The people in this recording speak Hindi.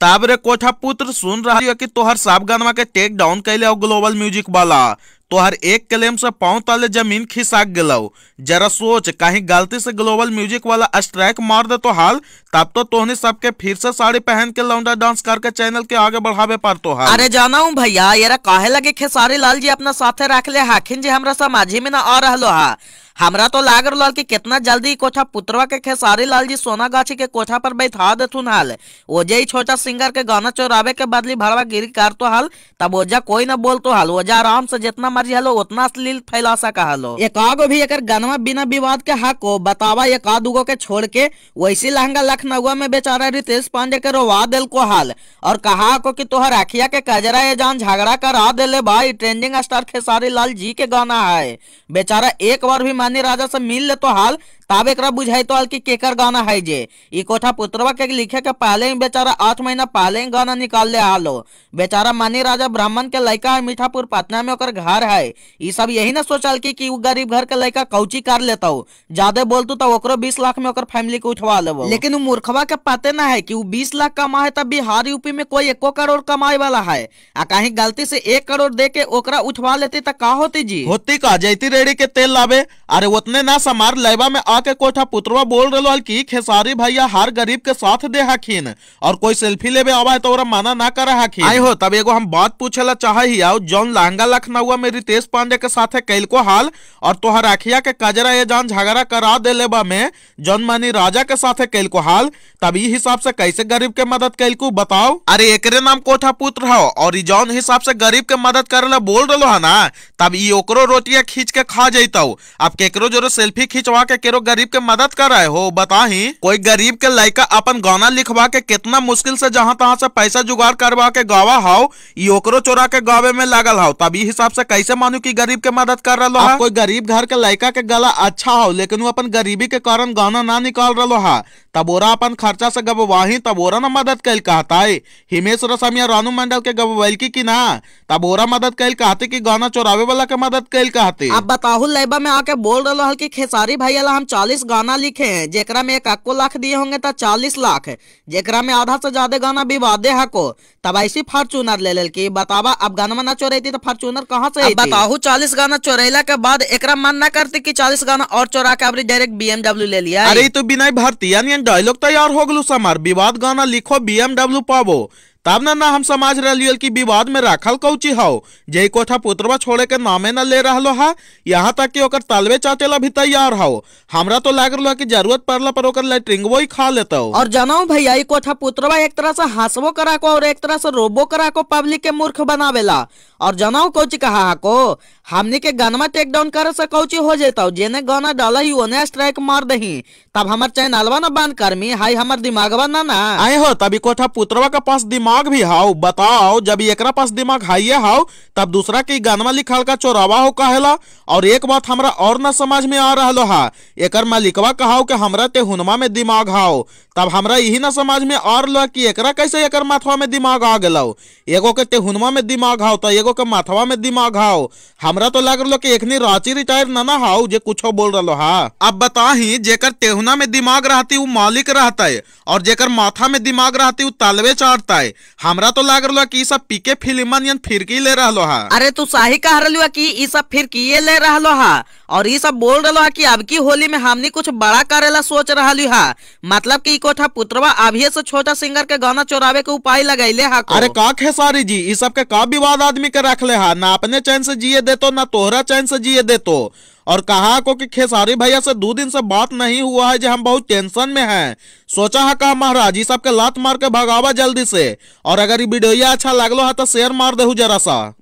ताबरे कोठा पुत्र सुन रहा है कि तोहर सब गानवा के टेक डाउन कैले हो ग्लोबल म्यूज़िक वाला तोहर एक क्लेम से पाँव तले ज़मीन खिसाक गेलो। जरा सोच, कहीं गलती से ग्लोबल म्यूज़िक वाला स्ट्राइक मार दे तो हाल, तब तो तोहनी सबके फिर से साड़ी पहन के लौंडा डांस करके चैनल के आगे बढ़ावे पर तो हाल। अरे जाना हूँ भैया, येरा काहे लगे खेसारी लाल जी अपना साथे रख ले हाखिन जी हमरा समाजी में ना आ रहलो हा। हमरा तो लाग रहा कि कितना जल्दी कोठा पुत्रवा के खेसारी लाल जी सोना गाछी के कोठा पर बैठा देथुन हाल। ओजे ही छोटा सिंगर के गाना चोरावे के बदली भरवा गिरी कर तो हाल, तब ओजा कोई ना बोल तो हाल ओजा आराम से जितना मर्ज़ी हलो, उतना अश्लील फैला सका हलो। एकागो भी एक गानवा बिना विवाद के हक को बतावा एक दुगो के छोड़ के वैसी लहंगा लखनऊ में बेचारा रितेश पांडे के रोवा दिल को हाल। और कहा को कि तोहर अखिया के कजरा ये जान झगड़ा करा देले भाई ट्रेंडिंग स्टार खेसारी लाल जी के गाना है। बेचारा एक बार भी मानी राजा से मिल ले तो हाल। तब एक बुझाई तो कि केकर गाना है जे। ई कोठा पुत्रवा के लिखे के पहले ही बेचारा आठ महीना पहले ही गाना निकाल ले हालो बेचारा मानी राजा ब्राह्मण के लड़का है मीठापुर पटना में ओकर घर है। ई सब यही ना सोचल की, कि गरीब घर के लड़का कौची कर लेता। हो ज़्यादा बोलतू तो ओकरो बीस लाख में ओकर फैमिली के उठवा लेबो। लेकिन उ मूर्खवा के पते ना है की उ बीस लाख कमा है तब बिहार यूपी में कोई एको करोड़ कमाए वाला है। आ कहीं गलती से एक करोड़ दे के ओकरा उठवा लेती तो का होती जी? होती का? जैती रेड़ी के तेल लावे? अरे उतने ना समार लेबा में आके कोठा पुत्रवा बोल रहे हल कि खेसारी भैया हर गरीब के साथ दे हखिन और कोई सेल्फी लेबे आवा है तो ओरा माना ना करे हखिन। आई हो तब एगो हम बात पूछेला चाहे ही आओ जौन लहंगा लखनऊ में रितेश पांडे के साथे कैल को हाल और तोहर अखिया के कजरा ये जान झगड़ा करा दे लेबा में जौन मानी राजा के साथे कैल को हाल तब ई हिसाब से कैसे गरीब के मदद कैल को बताओ। अरे एकरे नाम कोठा पुत्र हो और जौन हिसाब से गरीब के मदद करे ला बोल रहे है ना तब ई ओकरो रोटिया खींच के खा जैतौ अब केकरो जोरो सेल्फी खिंचवा के केरो गरीब के मदद कर रहे हो बता ही कोई गरीब के लड़का अपन गाना लिखवा के कितना मुश्किल से जहाँ तहाँ से पैसा जुगाड़ करवा के गावा हाउ योकरो चोरा के गावे में लगल हाउ तभी हिसाब से कैसे मानू की गरीब के मदद कर रहा है? कोई गरीब घर के लड़का के गला अच्छा हो लेकिन वो अपन गरीबी के कारण गाना ना निकाल रहा है। तब ओरा अपन खर्चा से गबवाही तब ओरा ना मदद कैल कहता है हिमेश रसमिया रानू मंडल के गबवैल की कि ना? तब ओरा मदद कैल कहते कि गाना चोरावे वाला के मदद कैल कहते? अब बताहु लेबा में आके बोल रहा हल कि खेसारी भैया ला हम चालीस गाना लिखे हैं जेकरा में एक अक्को लाख दिए होंगे तो चालीस लाख। जेकरा में आधा से ज़्यादा गाना विवादे हको। तब ऐसी फॉर्चूनर ले लेल की बतावा अब गाना ना चोरेती तो फॉर्चूनर कहाँ से बताहु चालीस गाना चोरेला के बाद एक मन ना करती की चालीस गाना और चोरा के अभी डायरेक्ट बीएमडब्ल्यू ले लिया अरे तो बिना भर्ती यानी डायलॉग तैयार हो गलू समार। विवाद गाना लिखो बीएमडब्ल्यू पावो तब ना ना हम समझ रही कि विवाद में राखल कौची हो जय कोठा पुत्रवा छोड़े के नामे न ले रहा है यहाँ तक कि ओकर तलवे चाटेला भी तैयार हो हमरा तो लाग रहा कि ज़रूरत पड़ला पर ओकर लेटरिंगवो ही खा लेता। और जनाऊ भैया ई कोठा पुत्रवा एक तरह से हंसबो करा को और एक तरह से रोबो करा को पब्लिक के मूर्ख बनावेला। और जनाऊ कौची कहा को हमने के गाना टेक डाउन करे से कौची हो जेता जेने गाना डाला ही ओने स्ट्राइक मार दही। तब हमार चैनलवा ना बंद करमी हाई हमार दिमागवा ना ना। आए हो तभी कोठा पुत्रवा के पास दिमाग भी हाउ। बताओ, जब एकरा पास दिमाग हाइये हाउ, तब दूसरा के गानवा लिखल का चोरावा हो कहेला? और एक बात हमरा और ना समझ में आ रहा हा, एकर मालिकवा कहाओ कि हमरा ते हुनमा में दिमाग हाउ। तब हमरा यही ना समझ में आ रहा कि एकरा कैसे एकर माथवा में दिमाग आ गेलो। एगो के तेहुनमा में दिमाग हाउ तो एगो के माथवा में दिमाग हाउ। हमरा तो लग रहा कि एखनी रांची रिटायर ना ना हाउ, जे कुछो बोल रहा हा। अब बताही, जेकर तेहुना में दिमाग रहती वो मालिक रहता है और जेकर माथा में दिमाग रहती वो तलवे चाटता है हमरा तो लग रहा कि सब पीके फिल्मन यन फिरकी ले रहा हा। अरे तू सही कह रही कि सब फिर किए ले रहा हा और ये सब बोल रहा कि अब की होली में हमनी कुछ बड़ा करेला सोच रहा हा। मतलब कि कोठा पुत्रवा अभी से छोटा सिंगर के गाना चोरावे के उपाय लगैले हा अरे का खेसारी जी इस सब के का विवाद आदमी के रख ले हा? ना अपने चैन से जिए देतो ना तोहरा चैन से जिए देतो और कहा को कि खेसारी भैया से दो दिन से बात नहीं हुआ है जो हम बहुत टेंशन में हैं। सोचा है कहा, महाराज ये सबके लात मार के भगावा जल्दी से। और अगर ये वीडियो अच्छा लगलो है तो शेयर मार दे जरा सा।